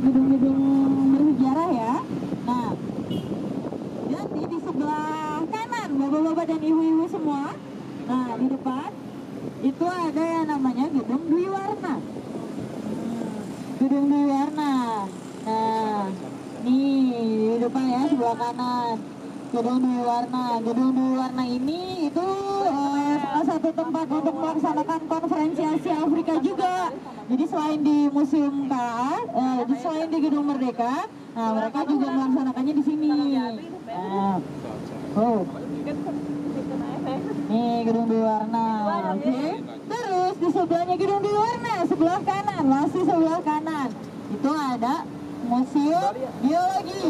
gedung-gedung bersejarah ya. Nah, nanti di sebelah kanan bapak-bapak dan ibu-ibu semua. Nah, di depan itu ada yang namanya gedung Dwi Warna. Gedung Dwi Warna. Nah, nih di depan ya sebelah kanan. Gedung Dwi Warna. Gedung Dwi Warna ini itu satu tempat untuk melaksanakan konferensi Asia Afrika juga. Jadi selain di Museum KA, eh, di- selain di Gedung Merdeka, nah mereka juga melaksanakannya di sini. Nah, oh. Nih gedung Dwi Warna, oke. Terus di sebelahnya gedung Dwi Warna, sebelah kanan, masih sebelah kanan. Itu ada Museum Biologi.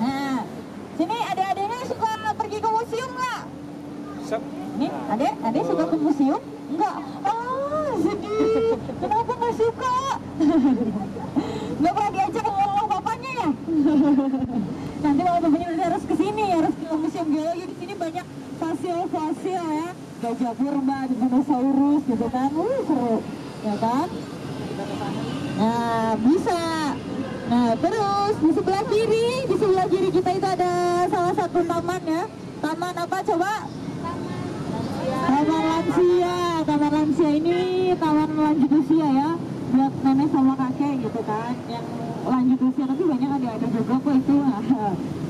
Nah, sini adik-adiknya suka pergi ke museum nggak? Ini adek, adek suka ke museum? Enggak. Ah, sedih. Kenapa nggak suka? Nggak pernah diajak sama bapaknya ya? Nanti kalau bapaknya nanti harus ke sini, harus ke museum geologi di sini banyak fosil-fosil ya, gajah purba, dinosaurus gitu kan, uh seru, ya kan? Nah bisa. Nah terus di sebelah kiri, di sebelah kiri kita itu ada salah satu taman ya. Taman apa coba? Taman lansia. Taman lansia ini taman lanjut usia ya, buat nenek sama kakek gitu kan, yang lanjut usia tapi banyak ada ada juga kok itu.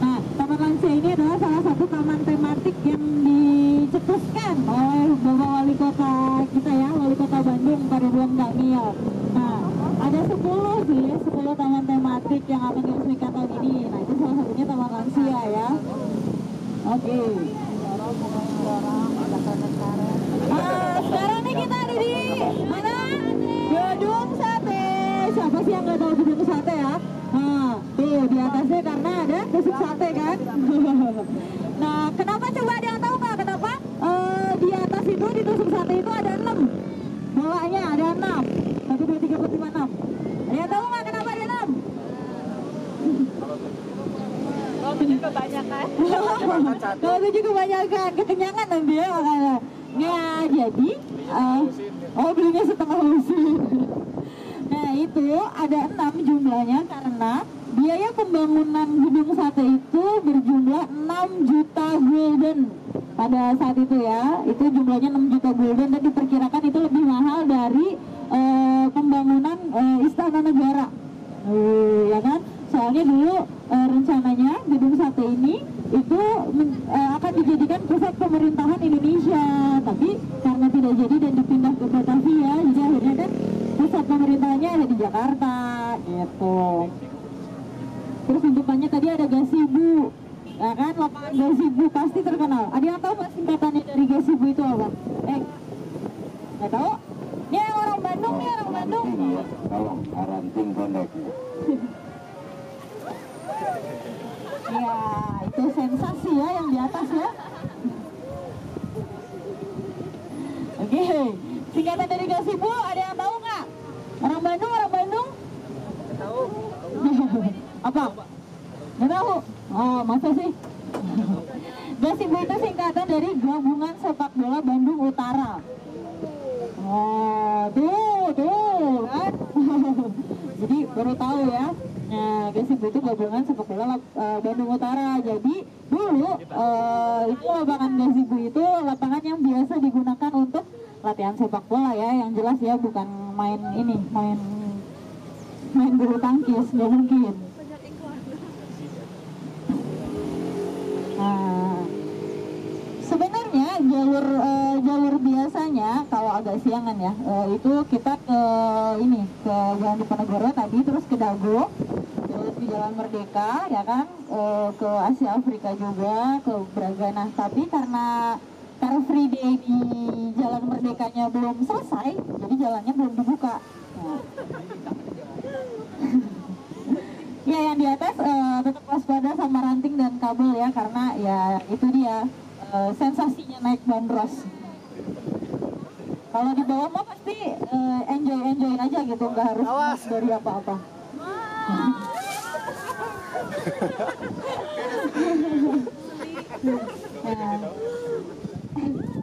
Nah, taman lansia ini adalah salah satu taman tematik yang dicetuskan oleh Bapak Wali Kota kita ya, Wali Kota Bandung Pak Ridwan Kamil. Nah, ada 10 sih, 10 taman tematik yang akan diresmikan tahun ini. Nah, itu salah satunya taman lansia ya. Oke. Ah, sekarang nih kita ada di mana? Gedung Sate. Siapa sih yang nggak tahu gedung sate ya? Nah, tuh di atasnya karena ada tusuk sate kan. nah, kenapa coba ada yang tahu nggak kenapa? Eh, di atas itu di tusuk sate itu ada enam. Bawahnya ada enam. Satu dua tiga empat lima enam. Ada yang tahu nggak kenapa ada enam? Itu kebanyakan. Kalau tujuh kebanyakan, kekenyangan nanti ya makanya. Nah, jadi, eh, oh belinya setengah lusin. Nah itu ada enam jumlahnya karena biaya pembangunan gedung sate itu berjumlah 6 juta gulden pada saat itu ya itu jumlahnya 6 juta gulden dan diperkirakan itu lebih mahal dari eh, pembangunan eh, istana negara Uh, ya kan soalnya dulu eh, rencananya gedung sate ini itu eh, akan dijadikan pusat pemerintahan Indonesia. Tapi karena tidak jadi dan dipindah ke Batavia jadi akhirnya kan pusat pemerintahannya ada di Jakarta gitu. Terus di depannya tadi ada gasibu ya kan lapangan gasibu pasti terkenal. Ada yang tahu nggak singkatannya dari gasibu itu apa? Eh nggak tahu? Ini orang Bandung nih orang Bandung. Ya, tolong aranting pondok. Ya, itu sensasi ya yang di atas ya. Oke, singkatan dari Gasibu ada yang tahu nggak? Orang Bandung, orang Bandung? Tahu. Apa? Nggak tahu? Oh, masa sih? Gasibu itu singkatan dari Gabungan Sepak Bola Bandung Utara. Oh, tuh, tuh, kan? Jadi baru tahu ya. Nah, Gasibu itu gabungan sepak bola eh, Bandung Utara. Jadi dulu eh, itu lapangan Gasibu itu lapangan yang biasa digunakan untuk latihan sepak bola ya. Yang jelas ya bukan main ini, main main bulu tangkis, nggak mungkin. Nah, sebenarnya jalur eh, jalur biasanya kalau agak siangan ya eh, itu kita ke ini ke Jalan Diponegoro tadi terus ke Dago terus di Jalan Merdeka ya kan eh, ke Asia Afrika juga ke Braga nah tapi karena Car Free Day di Jalan Merdekanya belum selesai jadi jalannya belum dibuka Nah. Ya yang di atas eh, tetap waspada sama ranting dan kabel ya karena ya itu dia eh, sensasinya naik bandros. Kalau di bawah mah pasti enjoy enjoy aja gitu nggak harus Awas. dari apa-apa. Nah.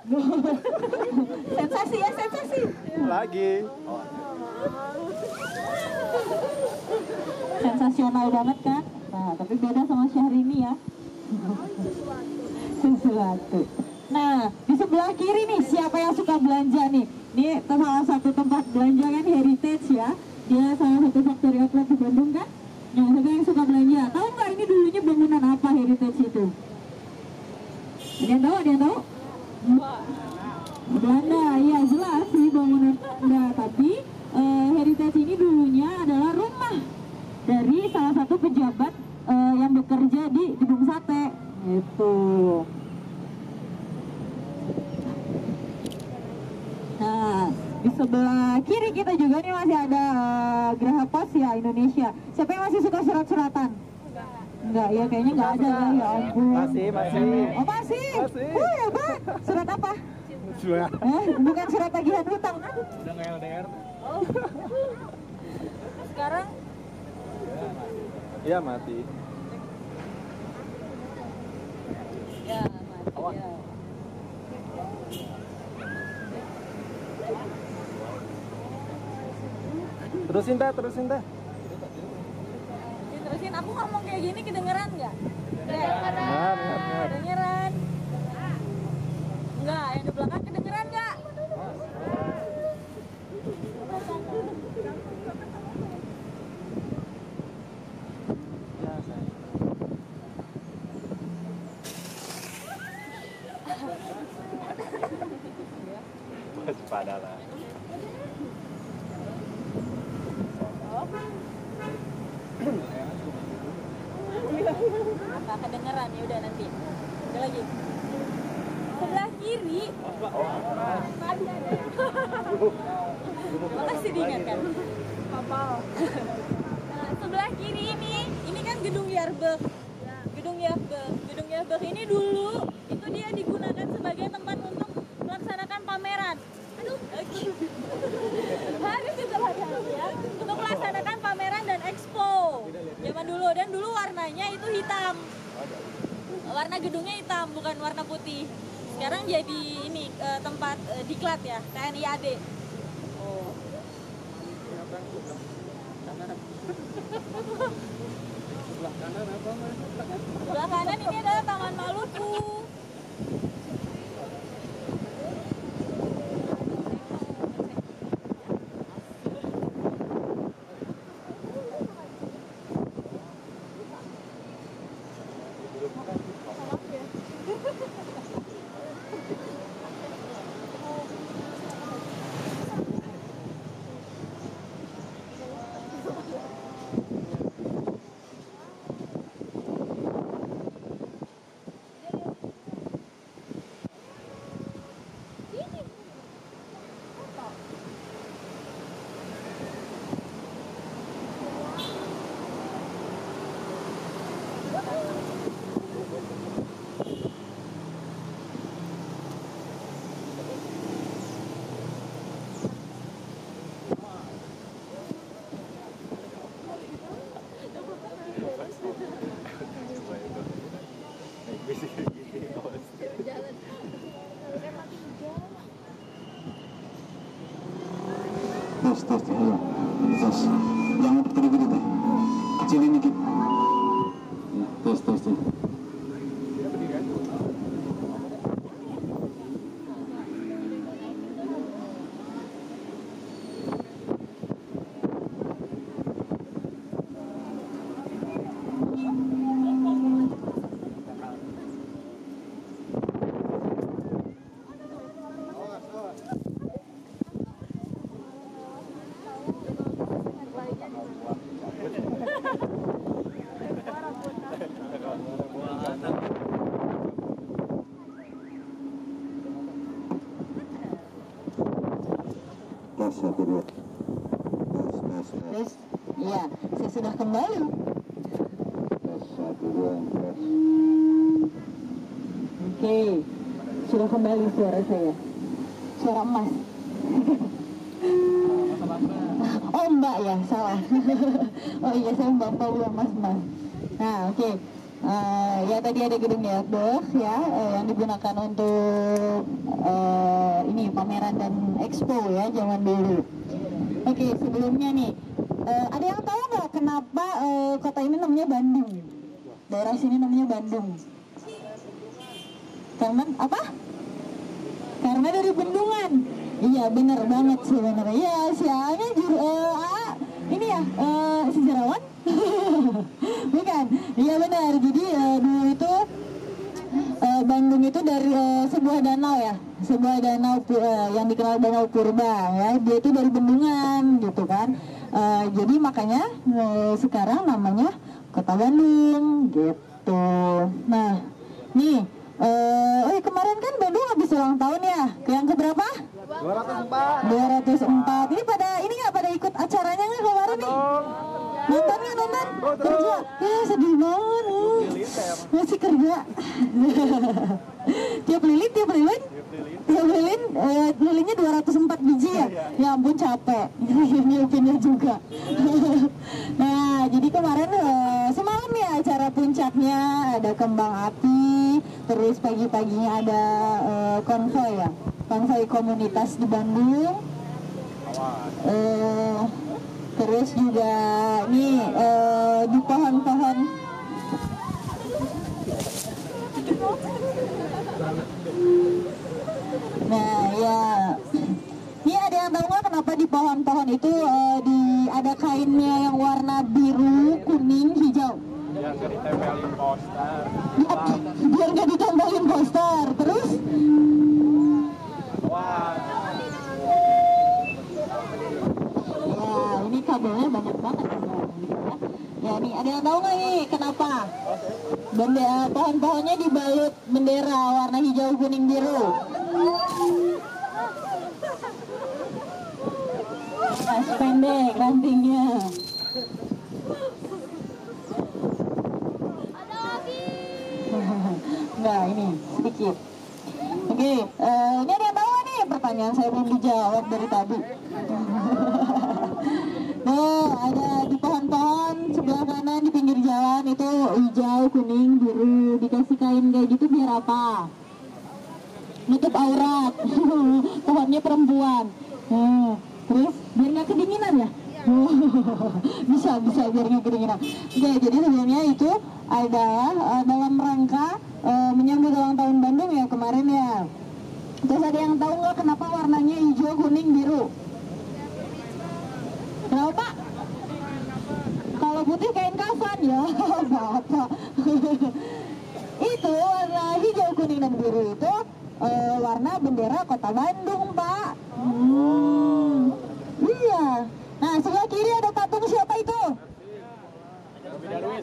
sensasi ya sensasi. Lagi. Sensasional banget kan? Nah tapi beda sama Syahrini ya. Sesuatu. Nah di sebelah kiri nih siapa yang suka belanja nih? Ini salah satu tempat belanja kan heritage ya. Dia salah satu factory outlet di Bandung kan? Nah siapa yang suka belanja? Tahu nggak ini dulunya bangunan apa heritage itu? Ada yang tahu? Ada yang tahu? Belanda, iya jelas sih bangunan Belanda, tapi eh, heritage ini dulunya adalah rumah dari salah satu pejabat eh, yang bekerja di gedung sate. Itu. Nah, di sebelah kiri kita juga nih masih ada eh, Geraha Pos ya Indonesia. Siapa yang masih suka surat-suratan? Enggak, ya kayaknya enggak ada ya, ya ampun. Masih, masih. Oh masih? Masih. Oh hebat. Surat apa? Eh, bukan surat tagihan hutang kan? Udah nggak LDR. Sekarang Iya mati. ya mati ya. Terusin dah, terusin dah. Terusin aku ngomong kayak gini kedengeran nggak? Dengar. Kedengeran. Enggak, yang di belakang kedengeran nggak? Waspada lah. Nggak kedengeran ya udah nanti. Ada lagi. Sebelah kiri. Makasih diingatkan. Nah, sebelah kiri ini, ini kan gedung Yarbek. Gedung Yarbek. Gedung Yarbek ini dulu itu dia digunakan sebagai tempat untuk melaksanakan pameran. Aduh, harus itu ya. Untuk melaksanakan pameran dan expo. Zaman dulu dan dulu warnanya itu hitam. Warna gedungnya hitam, bukan warna putih. Sekarang jadi ini eh, tempat eh, diklat ya, TNI AD. Oh. Sebelah kanan apa mas? Sebelah kanan し、いうし、どう。Terus, iya, saya sudah kembali. satu dua Oke, sudah kembali suara saya. Suara emas. oh mbak ya, salah. oh iya, saya mbak Paula Mas Mas. Nah, oke. Eh, ya tadi ada gedung Yardok ya eh, yang digunakan untuk ini pameran dan expo ya zaman dulu. Oke sebelumnya nih eh, ada yang tahu nggak kenapa eh, kota ini namanya Bandung. Daerah sini namanya Bandung. Karena apa? Karena dari bendungan. Iya bener banget sih bener. Iya si A-nya jur, eh, A, ini ya eh, sejarawan. Bukan. Iya benar. Jadi eh, dulu itu eh, Bandung itu dari eh, sebuah danau ya, sebuah danau eh, yang dikenal danau purba ya. Dia itu dari bendungan gitu kan. Eh, jadi makanya eh, sekarang namanya Kota Bandung gitu. Nah, nih eh oh, kemarin kan Bandung habis ulang tahun ya. Yang keberapa? 204 204. Ini pada ini nggak pada ikut acaranya nggak kemarin nih? Nonton nggak nonton? Kerja? Ya sedih banget. Masih kerja. tiap lilin, tiap lilin, tiap lilin, eh, lilinnya 204 biji ya. Ya ampun capek. Nyiupinnya juga. nah, jadi kemarin eh, semalam ya acara puncaknya ada kembang api, terus pagi-paginya ada eh, konvoy ya, konvoy komunitas di Bandung. Eh, terus juga nih eh, di pohon-pohon. Nah ya, ini ada yang tahu nggak kenapa di pohon-pohon itu eh, di ada kainnya yang warna biru, kuning, hijau? yang poster Di- biar nggak ditempelin poster. Terus wah Ya, ini kabelnya banyak banget sebenarnya, gitu ya. Ya, nih ada yang tahu nggak nih kenapa? Bendera pohon-pohonnya dibalut bendera warna hijau, kuning, biru. Mas pendek. Enggak, ini sedikit. Oke, eh, ini ada yang tahu nggak nih pertanyaan saya belum dijawab dari tadi. Nah, ada di pohon-pohon sebelah kanan di pinggir jalan itu hijau, kuning, biru. Dikasih kain kayak gitu biar apa? Nutup aurat. Pohonnya perempuan. Nah, terus biar nggak kedinginan ya? bisa bisa biar nggak kedinginan. Oke, jadi sebenarnya itu adalah eh, dalam rangka eh, menyambut ulang tahun Bandung ya kemarin ya. Terus ada yang tahu nggak kenapa warnanya hijau, kuning, biru? Kenapa Pak? Kalau putih ya, Bapak. itu warna hijau, kuning, dan biru itu eh, warna bendera kota Bandung, Pak. Hmm. Iya. Nah, sebelah kiri ada patung siapa itu?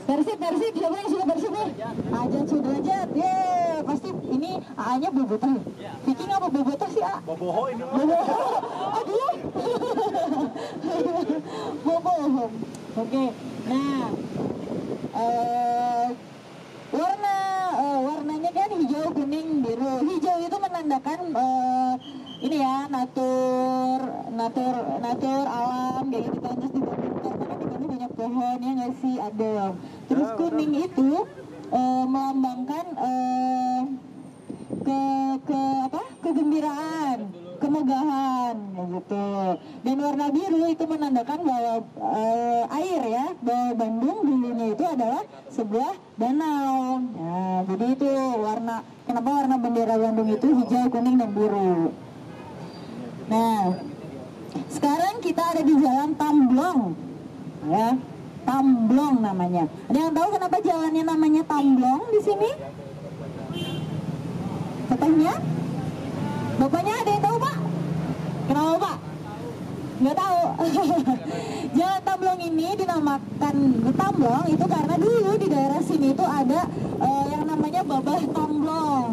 Persib, Persib, siapa yang suka Persib nih? Ajat Sudrajat, ye, pasti ini A-nya bobotoh. Viking apa bobotoh sih A? boboho ini mah Bobo. Aduh. Bobo. Oke. Nah, eh warna eh, warnanya kan hijau, kuning, biru. Hijau itu menandakan eh, ini ya natur, natur, natur alam kayak gitu kan. Terus di karena kan di Bandung banyak pohon ya nggak sih ada. Terus kuning itu eh, melambangkan eh, ke ke apa kegembiraan kemegahan gitu. Dan warna biru itu menandakan bahwa eh, air ya bahwa Bandung dulunya itu adalah sebuah danau. Nah jadi itu warna kenapa warna bendera Bandung itu hijau kuning dan biru? Nah sekarang kita ada di jalan Tamblong ya. Tamblong namanya. Ada yang tahu kenapa jalannya namanya Tamblong di sini? Bapaknya? Bapaknya ada yang tahu? Kenapa pak? Nggak tahu. Jalan Tamblong ini dinamakan Tamblong itu karena dulu di daerah sini itu ada eh, yang namanya Babah Tamblong.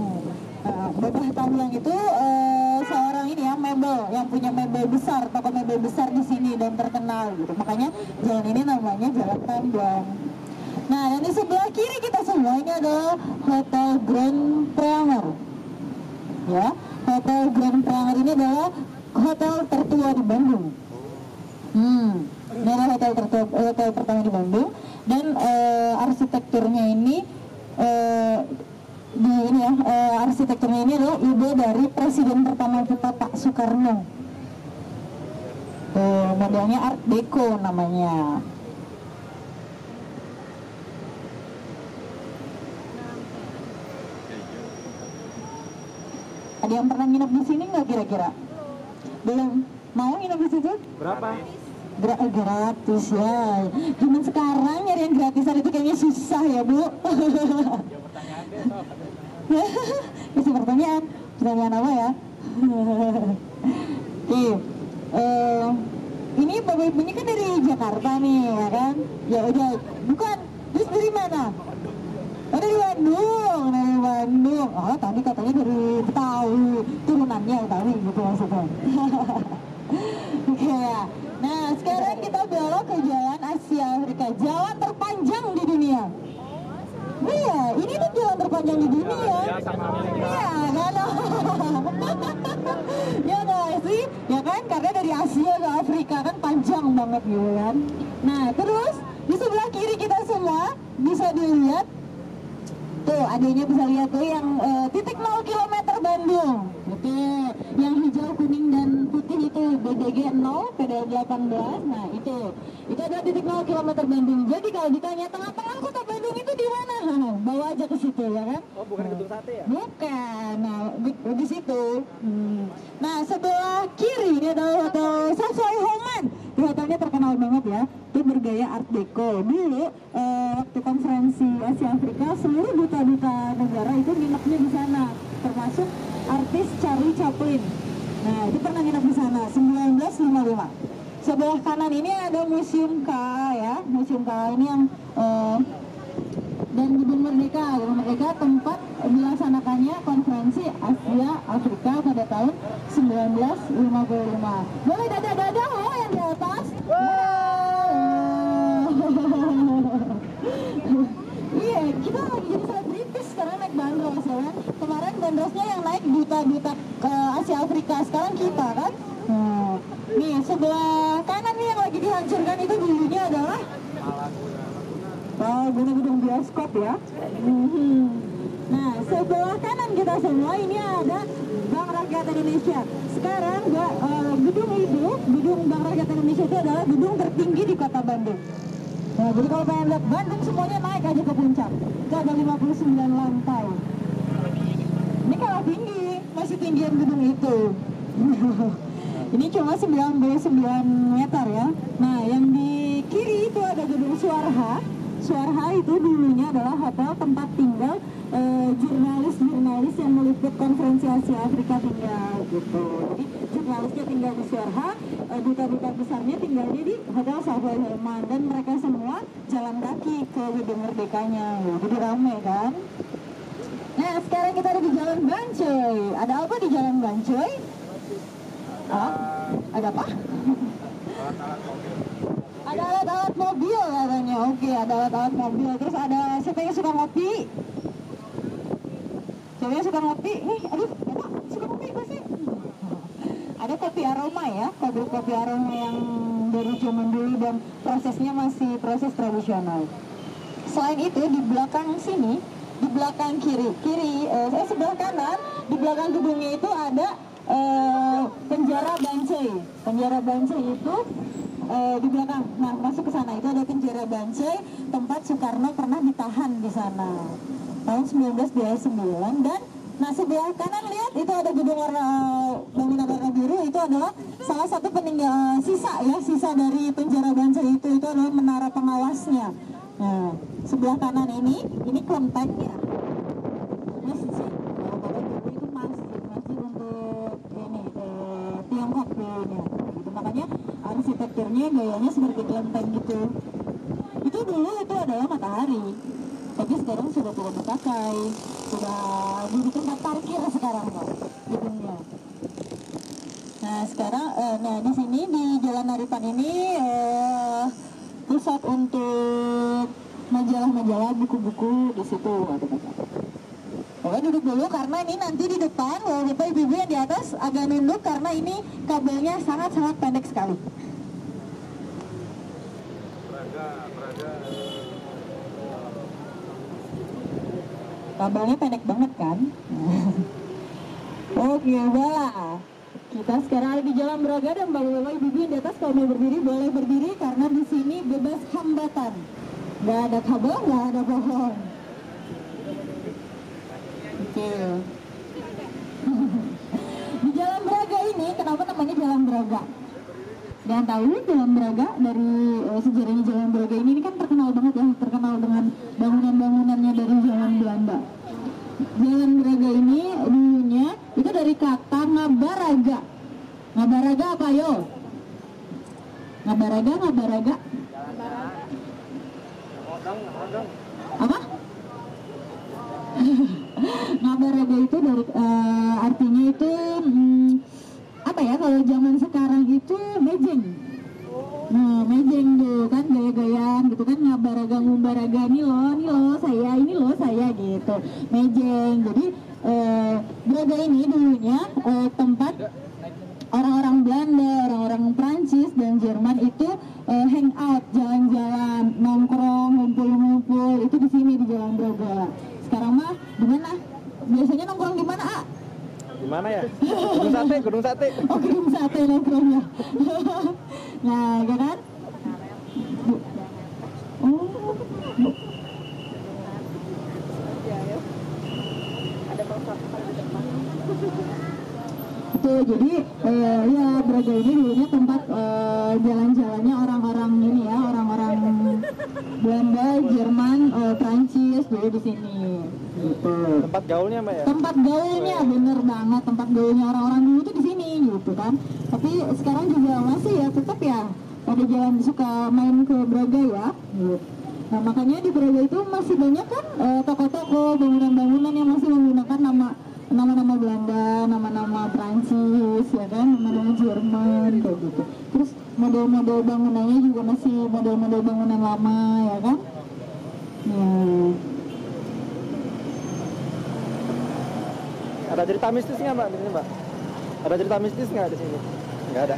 Nah, Babah Tamblong itu eh, seorang ini ya mebel yang punya mebel besar, toko mebel besar di sini dan terkenal gitu. Makanya jalan ini namanya Jalan Tamblong. Nah, dan di sebelah kiri kita semua ini adalah Hotel Grand Pranger ya hotel Grand Pranger ini adalah hotel tertua di Bandung. Hmm, adalah hotel tertua eh, hotel pertama di Bandung dan uh, arsitekturnya ini uh, di ini ya uh, arsitekturnya ini adalah ide dari presiden pertama kita Pak Soekarno. Tuh, modelnya Art Deco namanya. Ada yang pernah nginep di sini nggak kira-kira? Belum? Mau nginep di situ? Berapa? Gra eh, gratis ya. Cuman sekarang nyari yang gratisan itu kayaknya susah ya bu. Ya Isi pertanyaan. Pertanyaan apa ya? Oke. Eh, ini bapak ibunya kan dari Jakarta nih ya kan? Ya udah. Bukan. Terus dari mana? Oh dari Bandung, dari Bandung. Oh tadi katanya dari Betawi, turunannya Betawi gitu maksudnya. Oke ya. Nah sekarang kita belok ke jalan Asia Afrika, jalan terpanjang di dunia. Iya, ini tuh jalan terpanjang di dunia. Ya sama Amerika. Iya, kan? ya nggak sih? Ya kan? Karena dari Asia ke Afrika kan panjang banget gitu kan. Nah, terus di sebelah kiri kita semua bisa dilihat Tuh, adanya bisa lihat tuh yang eh, titik 0 km Bandung. Oke, yang hijau, kuning, dan putih itu BDG 0, PD 18. Nah, itu itu adalah titik 0 km Bandung. Jadi kalau ditanya tengah-tengah kota Bandung itu di mana? Bawa aja ke situ ya kan? Oh bukan gedung sate ya? Bukan, nah di, di situ. Hmm. Nah sebelah kiri ini adalah hotel Savoy Homan. Di hotelnya terkenal banget ya. Itu bergaya Art Deco. Dulu eh, waktu konferensi Asia Afrika seluruh duta-duta negara itu nginepnya di sana, termasuk artis Charlie Chaplin. Nah itu pernah nginep di sana 1955. Sebelah kanan ini ada Museum K ya, Museum K ini yang eh, dan Gedung Merdeka. Gedung Merdeka tempat dilaksanakannya konferensi Asia Afrika pada tahun 1955. Boleh dada-dada oh yang di atas? Iya, kita lagi jadi selebritis sekarang naik bandros ya kan. Kemarin bandrosnya yang naik duta-duta ke Asia Afrika, sekarang kita kan. Nah, nih sebelah kanan nih yang lagi dihancurkan itu dulunya adalah Oh, gedung-gedung bioskop ya. Mhm. Nah, sebelah kanan kita semua ini ada Bank Rakyat Indonesia. Sekarang eh, gedung itu, gedung Bank Rakyat Indonesia itu adalah gedung tertinggi di kota Bandung. Nah, jadi kalau pengen lihat Bandung semuanya naik aja ke puncak. Itu ada 59 lantai. Ini kalah tinggi, masih tinggian gedung itu. Ini cuma 99 meter ya. Nah, yang di kiri itu ada gedung Suarha. Suarha itu dulunya adalah hotel tempat tinggal eh, jurnalis-jurnalis yang meliput konferensi Asia Afrika tinggal gitu. Jadi jurnalisnya tinggal di Suarha, eh, duta-duta besarnya tinggalnya di Hotel Savoy Herman dan mereka semua jalan kaki ke gedung Merdekanya. Jadi rame kan? Nah, sekarang kita ada di Jalan Bancoy. Ada apa di Jalan Bancoy? Ah, ada apa? Ada alat-alat mobil katanya. Oke, ada alat-alat mobil. Terus ada siapa yang suka ngopi? Siapa yang suka ngopi? Nih, aduh, Bapak suka ngopi pasti. Ada kopi aroma ya, pabrik kopi aroma yang dari zaman dulu dan prosesnya masih proses tradisional. Selain itu di belakang sini, di belakang kiri, kiri, eh, saya sebelah kanan, di belakang gedungnya itu ada eh, penjara Bancai. Penjara Bancai itu eh, di belakang, nah masuk ke sana itu ada penjara Bancai, tempat Soekarno pernah ditahan di sana tahun 1929 dan Nah sebelah kanan lihat itu ada gedung warna bangunan warna biru itu adalah salah satu peninggal sisa ya sisa dari penjara Banjar itu itu adalah menara pengawasnya. Nah sebelah kanan ini ini kelentengnya masjid. Itu untuk ini eh, Tiongkok. Gitu. Makanya arsitekturnya gayanya seperti kelenteng gitu. Itu dulu itu adalah matahari. Tapi sekarang sudah tidak dipakai. Sudah jadi tempat parkir sekarang kok gedungnya nah sekarang eh, nah di sini di Jalan Naripan ini eh, pusat untuk majalah-majalah buku-buku di situ ada Duduk dulu karena ini nanti di depan bapak ibu-ibu yang di atas agak nunduk karena ini kabelnya sangat-sangat pendek sekali. kabelnya pendek banget kan? Oke bola kita sekarang ada di Jalan Braga dan bapak-bapak ibu-ibu di atas kalau mau berdiri boleh berdiri karena di sini bebas hambatan. Nggak ada kabel nggak ada pohon oke Jalan Braga ini kenapa namanya Jalan Braga? Dan tahu Jalan Braga dari eh, sejarahnya Jalan Braga ini, ini kan terkenal banget ya, terkenal dengan bangunan-bangunannya dari zaman Belanda. Jalan Braga ini dulunya itu dari kata ngabaraga. Ngabaraga apa yo? Ngabaraga, ngabaraga. Apa? Ngabaraga itu dari eh, artinya itu hmm, apa ya kalau zaman sekarang itu mejeng. Nah, mejeng tuh kan gaya-gayaan gitu kan ngabaraga ngumbaraga nih loh, nih loh saya, ini loh saya gitu. Mejeng. Jadi eh, ini dulunya eh, tempat orang-orang Belanda, orang-orang Prancis dan Jerman itu eh, hangout, jalan-jalan, nongkrong, ngumpul-ngumpul itu di sini di Jalan Braga. Sekarang mah di mana? Biasanya nongkrong di mana, Ah? Gimana ya? Gunung sate, gunung sate. Oh, gedung sate nongkrongnya. nah, ya kan? Oh. Tuh, jadi eh, ya Braga ini dulunya tempat eh, jalan-jalannya orang-orang ini ya, Belanda, Jerman, eh, Prancis dulu di sini. Gitu. Tempat gaulnya mbak ya? Tempat gaulnya bener banget, tempat gaulnya orang-orang dulu tuh di sini gitu kan. Tapi sekarang juga masih ya, tetap ya pada jalan suka main ke Braga ya. Gitu. Nah makanya di Braga itu masih banyak kan eh, toko-toko, bangunan-bangunan yang masih menggunakan nama nama-nama Belanda, nama-nama Prancis, ya kan, nama-nama Jerman, kayak gitu. Terus model-model bangunannya juga masih model-model bangunan lama, ya kan? Ya. Ada cerita mistis nggak mbak di sini mbak? Ada cerita mistis nggak di sini? Nggak ada.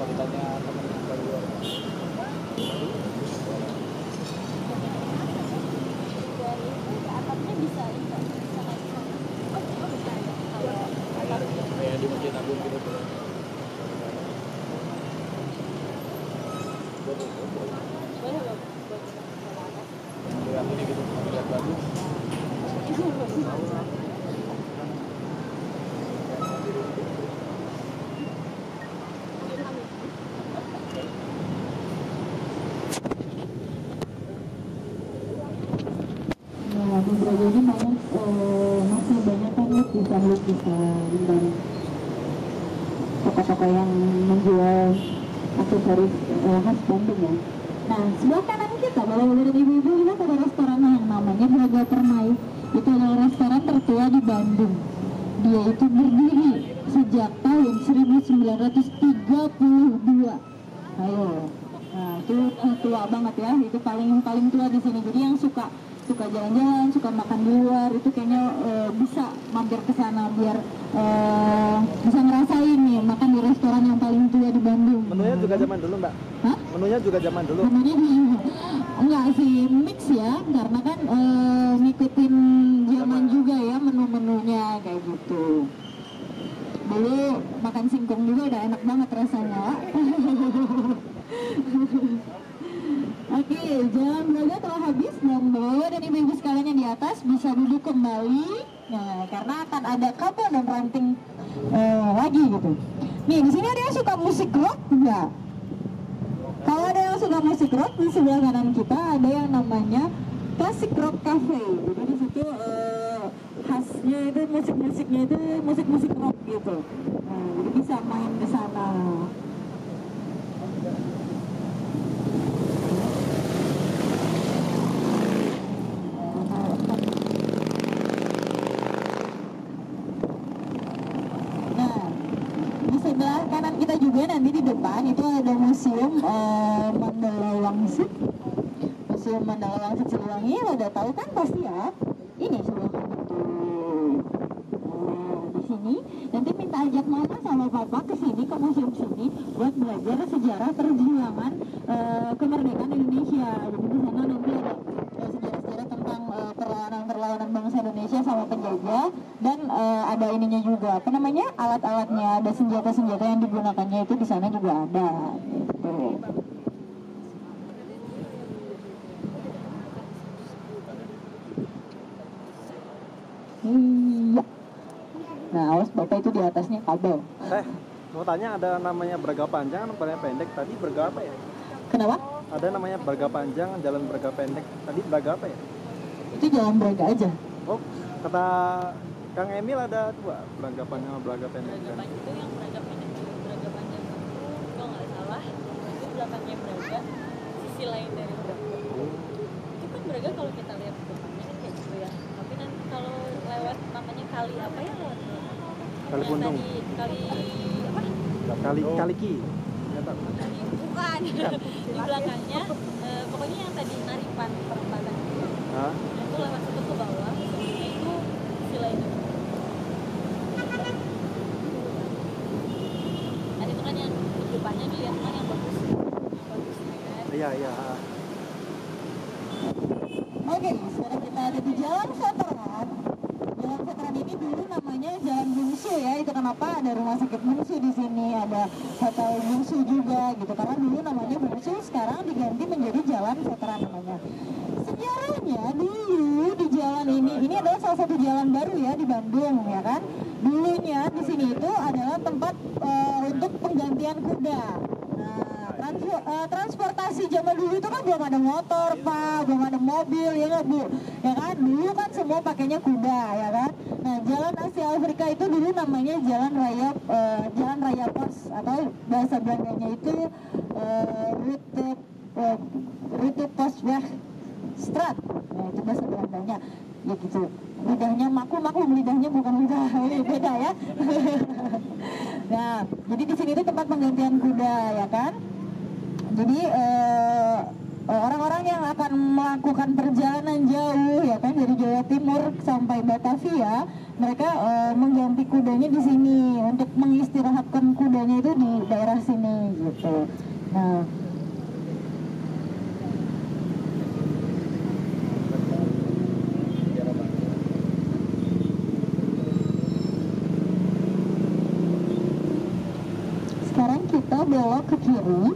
Kalau ditanya teman dari luar. Kayak di Masjid Agung gitu tuh. Lihat ini gitu, lihat bagus. Nah, di Braga ini banyak, eh, masih banyak kan lukisan-lukisan dan toko-toko yang menjual aksesoris eh, khas Bandung ya. Nah, sebelah kanan kita, bapak-bapak dan ibu-ibu lihat ada restoran yang namanya Braga Permai. Itu adalah restoran tertua di Bandung. Dia itu berdiri sejak tahun 1932. Ayo, nah itu eh, tua banget ya. Itu paling paling tua di sini. Jadi yang suka suka jalan-jalan, suka makan di luar itu kayaknya eh, bisa mampir ke sana biar eh, bisa ngerasain nih makan di restoran yang paling tua di Bandung. Menunya juga zaman dulu mbak. Hah? Menunya juga zaman dulu. Menunya enggak sih mix ya, karena kan eh, ngikutin zaman juga ya menu-menunya kayak gitu. Dulu makan singkong juga udah enak banget rasanya. Oke, jalan Braga telah habis bapak dan ibu-ibu sekalian yang di atas bisa duduk kembali. Nah, karena akan ada kabel dan ranting eh, lagi gitu. Nih, di sini ada yang suka musik rock enggak? Kalau ada yang suka musik rock di sebelah kanan kita ada yang namanya Classic Rock Cafe. Jadi di situ eh, khasnya itu musik-musiknya itu musik-musik rock gitu. Nah, jadi bisa main ke sana. Nah, di sebelah kanan kita juga nanti di depan itu ada museum eh, Mandala Wangsit. Museum Mandala Wangsit Siliwangi, lo udah tahu kan pasti ya? Ini tuh. Nah, di sini nanti minta ajak mama sama papa ke sini ke museum sini buat belajar sejarah perjuangan eh, kemerdekaan Indonesia. Jadi di sana nanti ada eh, sejarah-sejarah ada tentang eh, perlawanan-perlawanan bangsa Indonesia sama penjajah dan eh, ada ininya juga apa namanya alat-alatnya ada senjata-senjata yang digunakannya itu di sana juga ada gitu. Iya. Nah, awas bapak itu di atasnya kabel. Eh, mau tanya ada namanya Braga Panjang, namanya pendek. Tadi Braga apa ya? Kenapa? Ada namanya Braga Panjang, jalan Braga pendek. Tadi Braga apa ya? Itu jalan Braga aja. Oh, kata Kang Emil ada dua, Braga Panjang sama Braga pendek. Kan? panjang itu yang Braga pendek Braga panjang itu kalau nggak salah itu belakangnya Braga sisi lain dari Braga itu kan Braga kalau kita lihat depannya kan kayak gitu ya tapi nanti kalau lewat namanya kali apa ya? Lewat Kali tadi kali apa? Kali tahu. kali bukan. Di belakangnya eh, pokoknya yang tadi Naripan perempatan. Itu Hah? Nah, itu lewat situ ke bawah itu sisi lain dan itu kan yang depannya dilihat kan yang bagus. Yang bagus ya kan? Iya, iya. ah. Oke, sekarang kita ada di Jalan Veteran. Jalan Veteran ini dulu namanya Jalan Bungsu ya. Itu kenapa ada rumah sakit Bungsu di sini, ada hotel Bungsu juga gitu. Karena dulu namanya Bungsu, sekarang diganti menjadi Jalan Veteran namanya. Sejarahnya dulu di jalan ini, ini adalah salah satu jalan baru ya di Bandung ya kan. Dulunya di sini itu adalah tempat eh, untuk penggantian kuda. Nah, eh, transportasi zaman dulu itu kan belum ada motor pak, belum ada mobil ya nggak bu, ya kan dulu kan semua pakainya kuda ya kan. Nah jalan Asia Afrika itu dulu namanya Jalan Raya Pos atau bahasa Belandanya itu eh, Rute eh, Rute Posweg Strat. Nah itu bahasa Belandanya ya gitu. Lidahnya maklum maklum lidahnya bukan lidah beda ya. nah jadi di sini itu tempat penggantian kuda ya kan. Jadi eh, orang-orang yang akan melakukan perjalanan jauh ya kan dari Jawa Timur sampai Batavia, mereka eh, mengganti kudanya di sini untuk mengistirahatkan kudanya itu di daerah sini gitu. Nah, sekarang kita belok ke kiri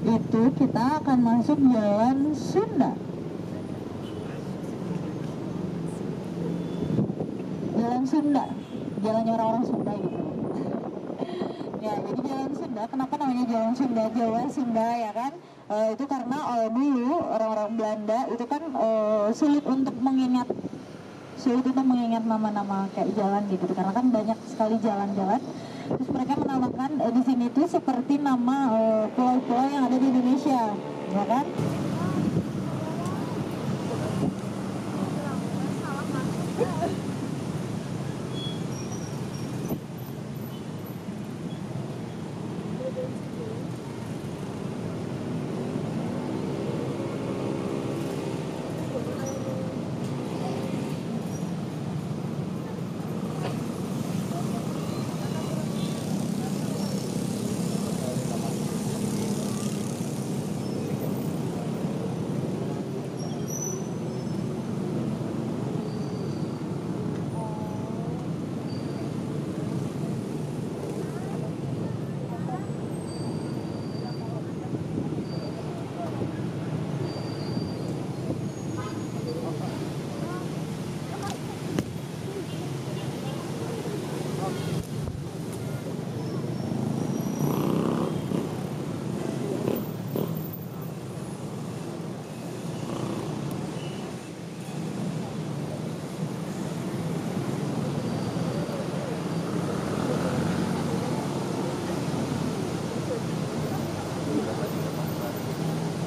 itu kita akan masuk jalan Sunda. Jalan Sunda. Jalannya orang-orang Sunda gitu. Ya jadi jalan Sunda kenapa namanya jalan Sunda? Jawa Sunda ya kan? Eh, itu karena eh, dulu orang-orang Belanda itu kan eh, sulit untuk mengingat sulit untuk mengingat nama-nama kayak jalan gitu. Karena kan banyak sekali jalan-jalan. Terus mereka di sini tuh seperti nama eh, pulau-pulau yang ada di Indonesia ya kan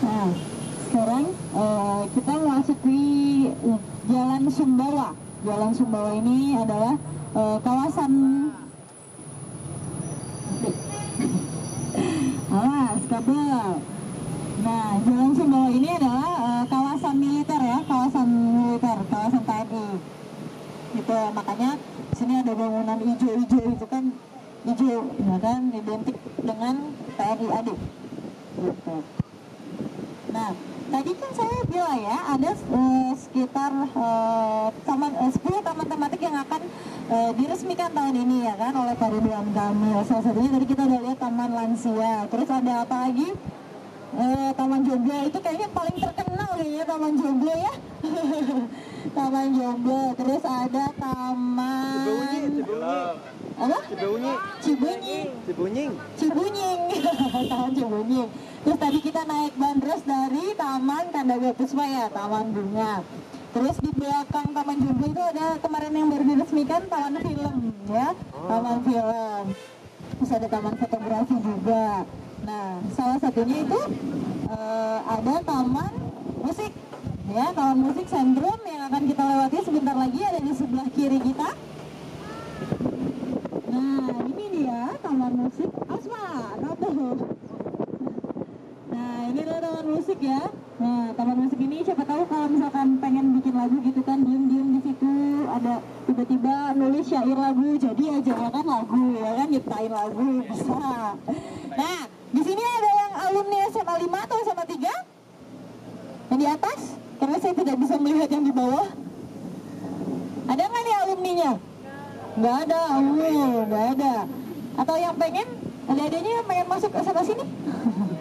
Nah, sekarang eh, kita memasuki eh, Jalan Sumbawa. Jalan Sumbawa ini adalah eh, kawasan Awas, kabel. Nah, Jalan Sumbawa ini adalah eh, kawasan militer ya, kawasan militer, kawasan TNI. Gitu, makanya sini ada bangunan hijau-hijau itu kan hijau, ya kan identik dengan TNI AD. Gitu. Nah, tadi kan saya bilang ya ada eh, sekitar eh, taman eh, 10 taman tematik yang akan eh, diresmikan tahun ini ya kan oleh Pak Ridwan Kamil. Salah satunya tadi kita udah lihat Taman Lansia. Terus ada apa lagi? Eh, Taman Jomblo itu kayaknya paling terkenal kayaknya Taman Jomblo ya. Taman Jomblo. Terus ada Taman Cibunyi, Cibunyi, apa? Cibunyi, Cibunyi. Cibunying. Cibunying, Taman Cibunying. Terus tadi kita naik bandros dari Taman Kandaga Puspa ya, Taman Bunga. Terus di belakang Taman Jomblo itu ada kemarin yang baru diresmikan Taman Film ya, Taman Film. Terus ada Taman Fotografi juga. Nah, salah satunya itu eh, ada Taman Musik ya, Taman Musik Sentrum yang akan kita lewati sebentar lagi ada di sebelah kiri kita. Nah, ini dia taman musik Asma, Ratu. Nah, ini adalah taman musik ya. Nah, taman musik ini siapa tahu kalau misalkan pengen bikin lagu gitu kan, diem-diem di situ ada tiba-tiba nulis syair lagu, jadi aja ya kan lagu ya kan nyiptain lagu bisa. Nah, di sini ada yang alumni SMA 5 atau SMA 3? Yang di atas? Karena saya tidak bisa melihat yang di bawah. Ada nggak nih alumninya? Nggak ada, oh, nggak ada. Atau yang pengen, ada-adanya yang pengen masuk SMA sini?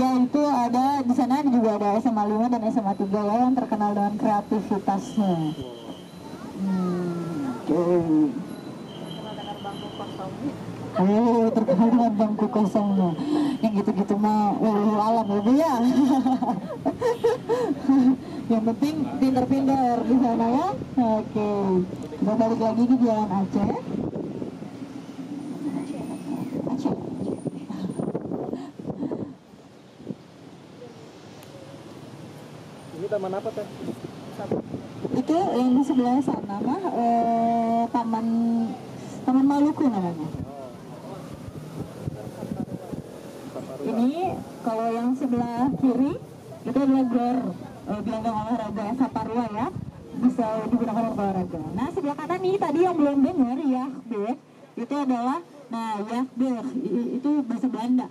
ya itu ada di sana juga ada SMA 5 dan SMA 3 ya yang terkenal dengan kreativitasnya. Hmm, Oke. Oh, terkenal dengan bangku kosongnya. Yang gitu-gitu mah walau alam ya Bu ya. Yang penting pinter-pinter di sana ya. Oke. Kita balik lagi ke Jalan. Aceh. Taman apa teh? Itu yang di sebelah sana mah eh, Taman Taman Maluku namanya. Ini kalau yang sebelah kiri itu adalah gor eh, gelanggang olahraga Saparua ya bisa digunakan untuk olahraga. Nah sebelah kanan nih tadi yang belum dengar ya itu adalah nah ya itu bahasa Belanda.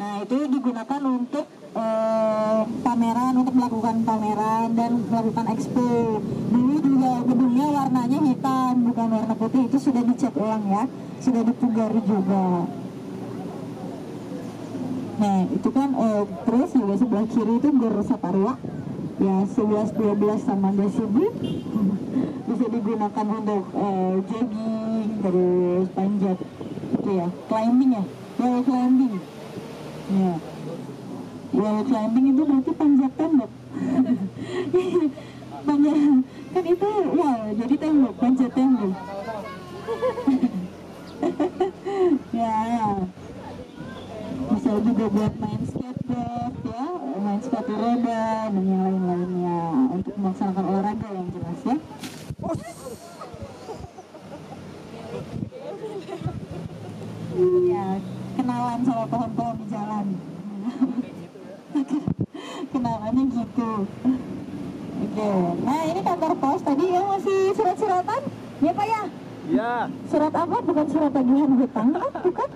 Nah itu digunakan untuk eh, pameran untuk melakukan pameran dan melakukan expo. Dulu juga gedungnya warnanya hitam bukan warna putih. Itu sudah dicat ulang ya, sudah dipugari juga. Nah itu kan eh, terus juga sebelah kiri itu Gor Saparua ya 11 12 sama desibu bisa digunakan untuk eh, jogging terus panjat. Itu ya climbing ya. Wall climbing. Ya wall climbing itu berarti panjat tembok. Panjat kan itu wall jadi tembok panjat tembok. Ya. Bisa juga buat main skateboard ya. Main sepatu roda dan yang lain-lainnya. Untuk melaksanakan olahraga yang jelas ya. Ya kenalan sama pohon-pohon di jalan kenalannya gitu oke nah ini kantor pos tadi yang masih surat-suratan ya pak ya Iya, surat apa bukan surat tagihan hutang kan bukan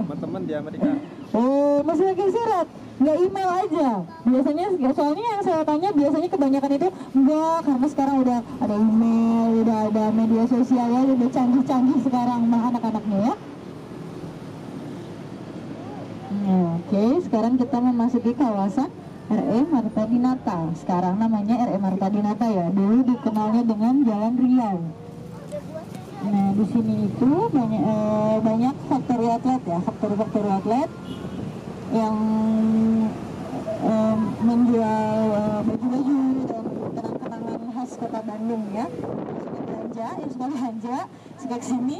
teman-teman di Amerika. Oh, masih lagi surat? Nggak email aja? Biasanya, soalnya yang saya tanya biasanya kebanyakan itu enggak, karena sekarang udah ada email, udah ada media sosial ya, udah canggih-canggih sekarang mah anak-anaknya ya. Oke, sekarang kita memasuki kawasan RE Marta Dinata. Sekarang namanya RE Marta Dinata ya. Dulu dikenalnya dengan Jalan Riau. Nah, di sini itu banyak eh, banyak factory outlet ya, factory-factory outlet yang eh, menjual eh, baju-baju dan kenang-kenangan khas kota Bandung ya. Belanja, yang suka belanja, suka ke sini.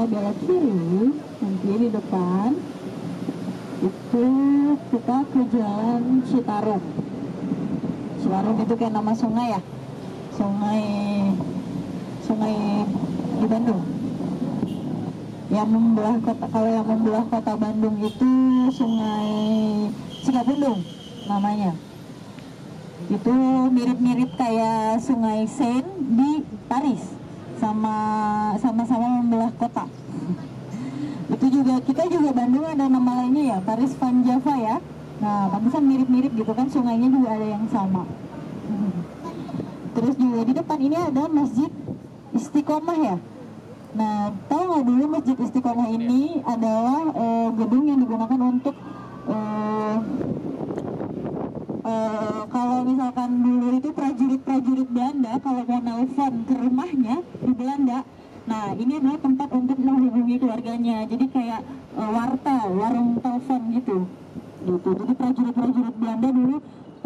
Kita belok kiri nanti di depan. Itu kita ke jalan Citarum. Citarum itu kayak nama sungai ya? Sungai sungai di Bandung. Yang membelah kota kalau yang membelah kota Bandung itu sungai Cikapundung namanya. Itu mirip-mirip kayak sungai Seine di Paris. Sama sama-sama membelah kota juga kita juga Bandung ada nama lainnya ya Paris Van Java ya. Nah pantesan mirip-mirip gitu kan sungainya juga ada yang sama. Terus juga di depan ini ada masjid Istiqomah ya. Nah tahu nggak dulu masjid Istiqomah ini adalah eh, gedung yang digunakan untuk eh, eh, kalau misalkan dulu itu prajurit-prajurit Belanda kalau mau nelfon ke rumahnya di Belanda nah ini adalah tempat untuk menghubungi keluarganya. Jadi kayak eh, wartel warung telepon gitu. Gitu. Jadi prajurit-prajurit Belanda dulu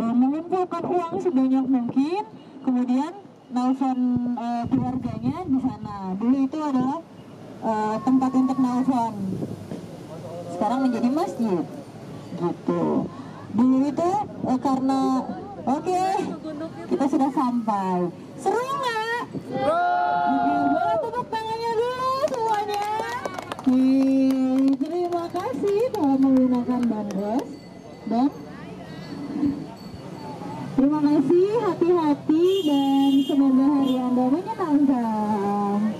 eh, mengumpulkan uang sebanyak mungkin kemudian nelfon eh, keluarganya di sana. Dulu itu adalah eh, tempat untuk nelfon sekarang menjadi masjid. Gitu. Dulu itu eh, karena oke kita sudah sampai. Seru nggak? Oke, boleh tepuk tangannya dulu semuanya Oke, terima kasih telah menggunakan bandros dan terima kasih hati-hati dan semoga hari anda menyenangkan